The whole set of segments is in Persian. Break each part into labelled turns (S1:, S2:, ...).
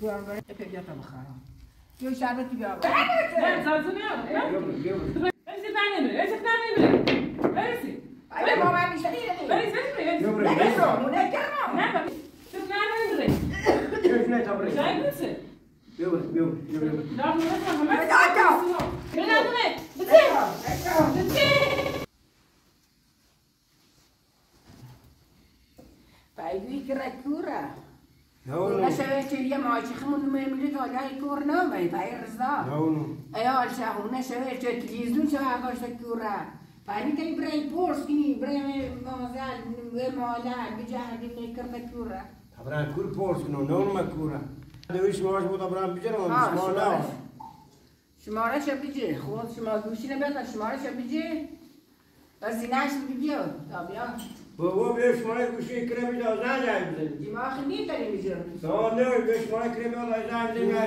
S1: بیا بخرم یه شربتی بیا
S2: نه زازو نه
S1: لا
S3: no.
S1: شويت لي ما شخمون ما يملك ولا يكور نوم باي رزا.
S3: No, no.
S1: ايوا شاهونا شويت تليزون شو هاكوش كورا. فاني كاي براي بورس كني براي ما زال ما لا بجاه دي كرتا كورا.
S3: Dobra, kur polski, no, no ma kura. Da już masz, bo dobra, biorą,
S1: اه
S3: smało.
S1: شمارش شمارش بيجي خود شما گوشی نبیاد شمارش بيجي بس زینش بيجي تا بیا
S3: Bo bo wiesz, moje kusi krebi da zajaim sen.
S1: دماغ نی داری میجرم
S3: To ne, wiesz, moje krebi da zajaim sen ya.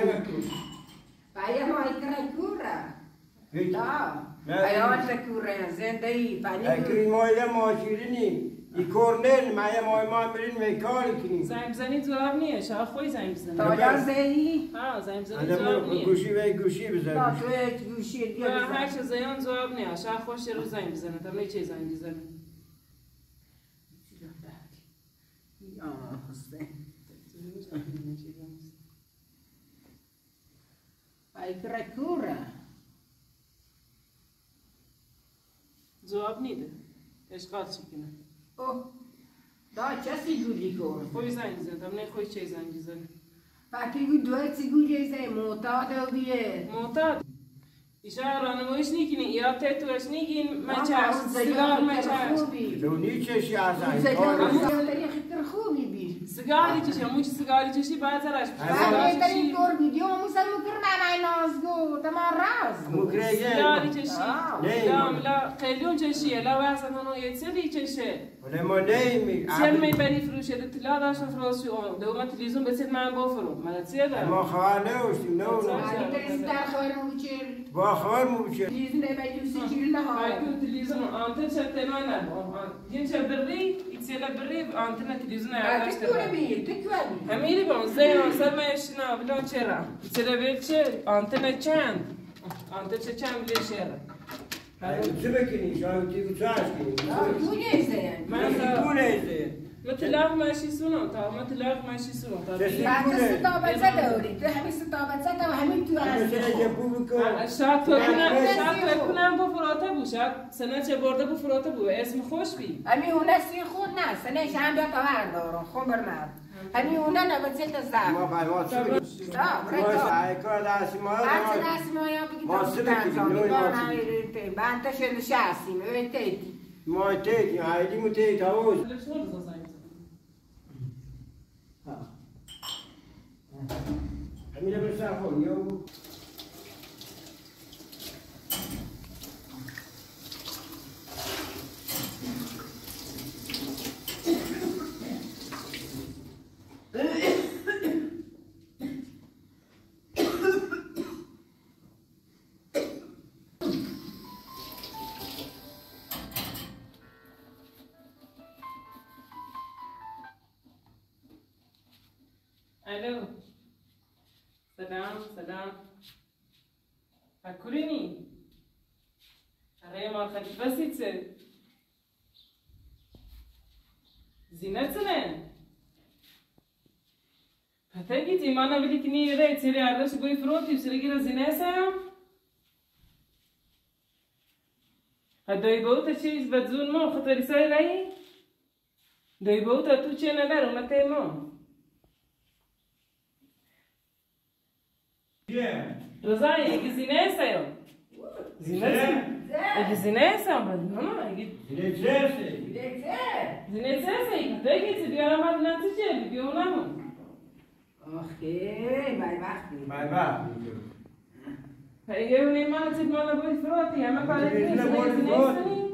S1: بایا ما ikra kura
S3: Hiç.
S1: لا
S3: Ne?
S1: ايوا تكورا زنده ای
S3: Ya kri moje maşirini. I kornel, maya moje mamirin ve karikini.
S2: زنگ بزنی جواب نیه شاید خوی زنگ بزنی
S1: تا زی
S2: ها زنگ بزنی جواب نیه
S3: kushi ve kushi
S1: تا
S3: bize.
S1: تو گوشی
S2: و
S1: دیگه
S2: هر چه زیان جواب نیه شاید خوش رو زنگ بزنه تا میچه زنگ بزنه
S1: ikra kura
S2: جواب نیده اشغال کنه
S1: اوه دا کسی گولی کن
S2: خوی زنگ بزنه تا نه خوی چه زنگ بزنه
S1: فکر گو دوی چی گولی زی معتاد بیه
S2: معتاد ایشا رانمایش نیکنی یا
S1: آه،
S2: مچاش
S1: اون
S2: سیگار
S1: زیان
S2: مچاش
S1: خوبی
S3: To
S1: خوبی بی.
S2: سیگاری چشی موچ سیگاری چشی بازارش
S1: بعد در این دور ویدیو موسم کرنا من نازگو تمام راز.
S3: Mu krege.
S2: سیگاری چشی.
S3: نه.
S2: لا قیلون چشیه. لا واسه منو یتسری چشه.
S3: Ole mo neymi.
S2: چل می بری فروشه ده تلا داشتم فروشی اون دوما تلویزیون بسید من بفرو من چیه دارم؟
S3: xane ushtim, no, no.
S1: بعد در این در خواهر موچر
S3: Ba xabar mu biçer?
S1: دیزن بیتو سی چیل نه.
S2: Belki televizyon anten çatırmana. Officiella berre antena televizyona yaklaştırdı. Artık
S1: görmeyi,
S2: tek
S1: var. Hem iyi
S2: ben zeyn olsa ben şuna bile çera. Çera belçe antena çan. Antena çan bile şera.
S3: Tüm ekini, şu an tüm çağ
S1: ekini. Bu
S2: ne izleyen?
S3: Bu ne izleyen?
S2: مثل ماشي تا مثل ماشي سونو تا.
S3: Sesi-
S1: بعد ستابت زدوری تو همین ستابت زد و همین تو.
S2: شاید تو کنم شاید. تو کنم با فراته بو شاید سنه چه برده بو فراته بو اسم خوش بی.
S1: همین هونه سی خود نه سنه شم دو تا هر دارم خون برمار همین هونه نبت زد
S3: Ma
S1: زد
S3: bay ma tübekini.
S1: دا
S3: Ma
S1: برای
S3: sayka da sima.
S1: هر چه دست ما یا بگی
S3: ما
S1: تا
S3: سبکی
S1: بودن
S3: نوعی ما سبکی.
S1: بان بان تشل شاسیم اوی تیتی.
S3: teki, haydi mu teki tavuz.
S2: 然后由。Акурини, Рема така Хатвасице, Зинецене, Патегите имана велики ни реј, цели ардаш го и против, цели ги разинесаја. Па а дојбоута че избадзун мо, хатарисај рај, дојбоута туче на веру, на
S3: те
S2: мо. اگه زینه سیم زینه سیم اگه زینه سیم no no اگه
S3: Ne çersi?
S2: زینه سیم دیگه چی بیارم بعد نتیجه بیارم
S1: آخه بای وقتی
S3: Bay bay.
S2: اگه اون من چیز مال بوی فروتی همه کاری
S3: زینه
S2: کنی
S3: بوی
S2: زینه
S3: فروت.
S2: سیم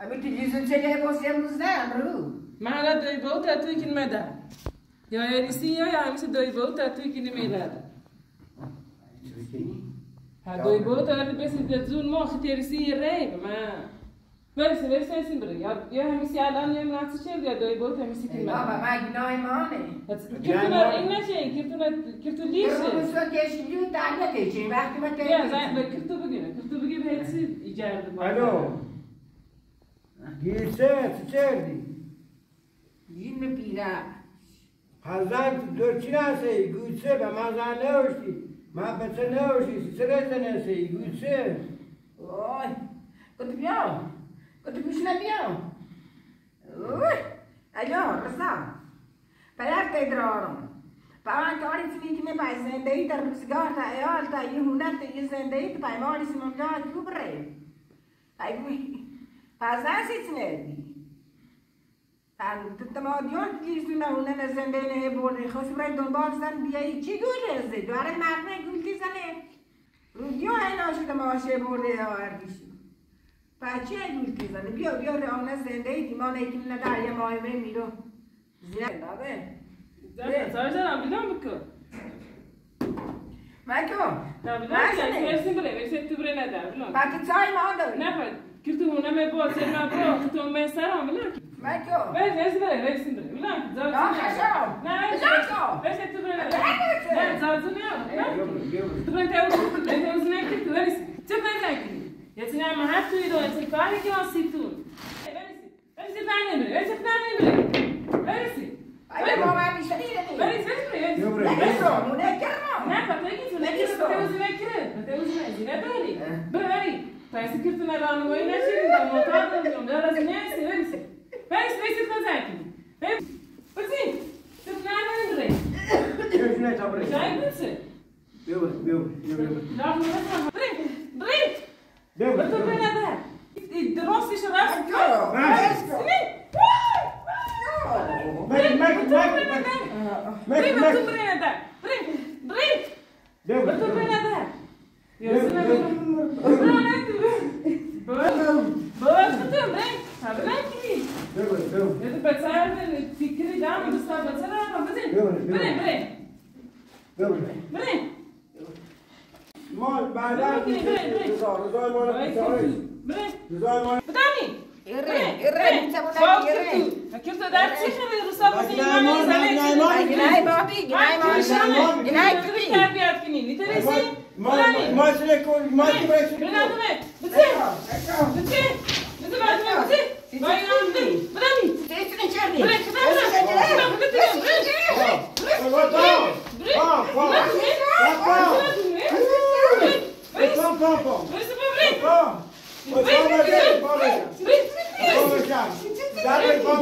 S1: همین تلویزیون چه باسی امروز نه امرو
S2: من حالا دوی بوت توی کن مده یا یریسی یا یا همیشه کن میلاد ها دوی بوت هر بس تزون ما ختیرسی ری ما برسه برسه برسه بره یا یا همیسی الان یا نقص چه یا دوی بود همیسی که
S1: بابا
S2: من
S1: ما گناه مانه
S2: کیفتون این نشه کیفتون
S1: روز
S2: لیشه
S1: رو کشیدی و دلوه کشید وقتی ما
S2: یا زن
S1: تیمی
S2: کیفتو بگیره کیفتو بگی به هیچی ایجاد بود
S3: الو گیرسه چه کردی؟
S1: جیم پیره
S3: Hazan dörçüne şey, güçse be mazan ne hoşti. Ma betse ne hoşti, sırada ne şey, güçse.
S1: Oj, kutub bia? Kutub مش نبيا؟ اوه الو رزا فياك تدرارم فأنا كاري تفيك من باي زندي در بسجار تا ايال تا يهونات تا يزندي تا باي مالي سمم جا كبري باي قوي فازاسي تنادي تمادیان دیزونه هونه نزنده نه بوری خوش برای دنبال زن بیایی. چی گوله زده دواره مقنه گول زنه. رودیو اینا شده ماشه برده آوردیشو بچه گول زنه؟ بیا بیا رانه زنده ای. دیمان ایتی من در یه ماهمه میرو. زنده به
S2: Sadece bilen mi kız?
S1: مکو.
S2: versin bire versin tu bire ne der bilen.
S1: بکی چای ما داری.
S2: Ne yapar? Kürtü huna me bo sen me bo kürtü me saram bilen ki.
S1: مکو
S2: Ver versin bire versin bire bilen ki. Zaten.
S1: Ya haşam.
S2: Ne
S1: Bilen ki.
S2: versin tu ne?
S1: Versin.
S2: Ne zaten ya. Tu bire te uz te uz ne kürtü versin. Çek ne der ki? Ya sen ama her türlü de sen kare ki o situn. Versin. Versin tane bire. Versin tane bire. Versin.
S1: ای بابا میشنی
S2: Versin
S1: نمی
S2: versin bire.
S3: Yok bre.
S1: نگه نونه کرم
S2: Ne patay ki ne ki te uz ne kire. Te uz ne zine bari. Bari. Parece que tu não era no meio, né, Chico? Tá montado, não deu as minhas, Thanks, basic consulting. Thanks. Putin, the plan on
S3: the right.
S2: Yes, yes, I'm ready. Thank you, sir. Beautiful, beautiful, beautiful. Coisa? Brin, brin.
S3: Yok.
S2: Brin.
S3: Mal,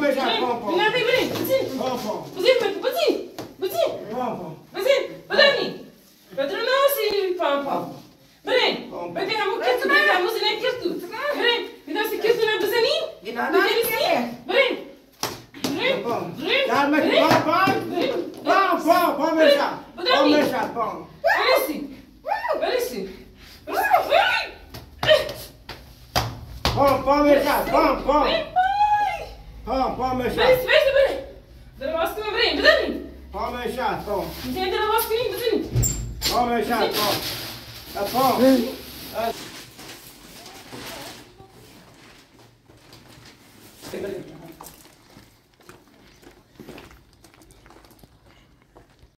S2: Vamos beijar,
S3: pom, pom. Não,
S2: vem,
S3: vem. Pom, pom.
S2: Pazim, pazim. Pazim.
S3: Pom, pom.
S2: Pazim, badani. Patronosi,
S3: pom, pom.
S2: Bem, vai ter a música, tu vai ter a música, nem queres tu. Bem, me dá-se que tu não
S1: é
S2: bazani? Não, não, não.
S3: Bem.
S2: Bem,
S3: bem.
S2: Calma,
S3: pom, pom. Pom, pom, pom, beijar. Pom, beijar, pom.
S2: Olha assim. Olha assim.
S3: Olha assim. Pom, pom,
S2: beijar,
S3: pom, pom. Ha,
S2: parmesan. Vezi, vezi bine. Dar mă
S3: ascultă, vrei, vedem.
S2: Parmesan, to. Înțelegi, dar mă ascultă,
S3: vedem. Parmesan, to. Parmesan.